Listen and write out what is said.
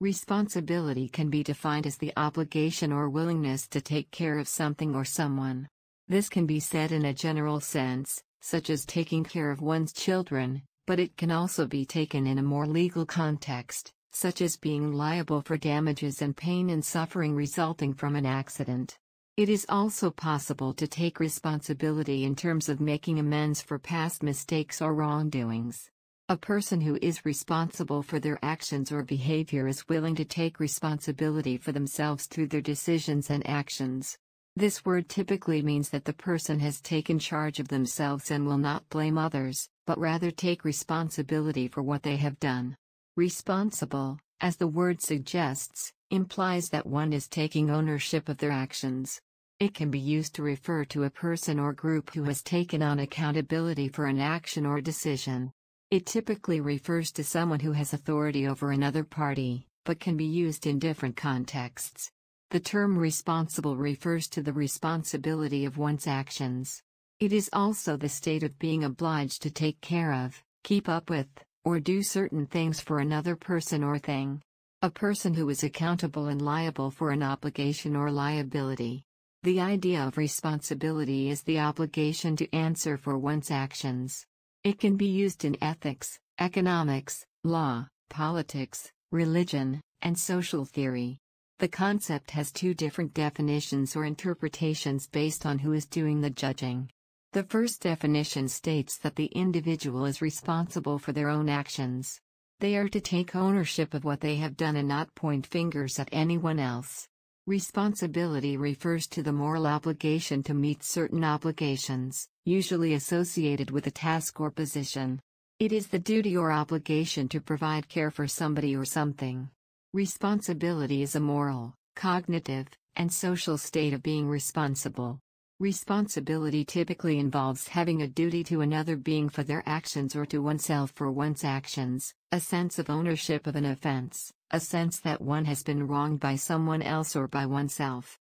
Responsibility can be defined as the obligation or willingness to take care of something or someone. This can be said in a general sense, such as taking care of one's children, but it can also be taken in a more legal context, such as being liable for damages and pain and suffering resulting from an accident. It is also possible to take responsibility in terms of making amends for past mistakes or wrongdoings. A person who is responsible for their actions or behavior is willing to take responsibility for themselves through their decisions and actions. This word typically means that the person has taken charge of themselves and will not blame others, but rather take responsibility for what they have done. Responsible, as the word suggests, implies that one is taking ownership of their actions. It can be used to refer to a person or group who has taken on accountability for an action or decision. It typically refers to someone who has authority over another party, but can be used in different contexts. The term responsible refers to the responsibility of one's actions. It is also the state of being obliged to take care of, keep up with, or do certain things for another person or thing. A person who is accountable and liable for an obligation or liability. The idea of responsibility is the obligation to answer for one's actions. It can be used in ethics, economics, law, politics, religion, and social theory. The concept has two different definitions or interpretations based on who is doing the judging. The first definition states that the individual is responsible for their own actions. They are to take ownership of what they have done and not point fingers at anyone else. Responsibility refers to the moral obligation to meet certain obligations, usually associated with a task or position. It is the duty or obligation to provide care for somebody or something. Responsibility is a moral, cognitive, and social state of being responsible. Responsibility typically involves having a duty to another being for their actions or to oneself for one's actions, a sense of ownership of an offense, a sense that one has been wronged by someone else or by oneself.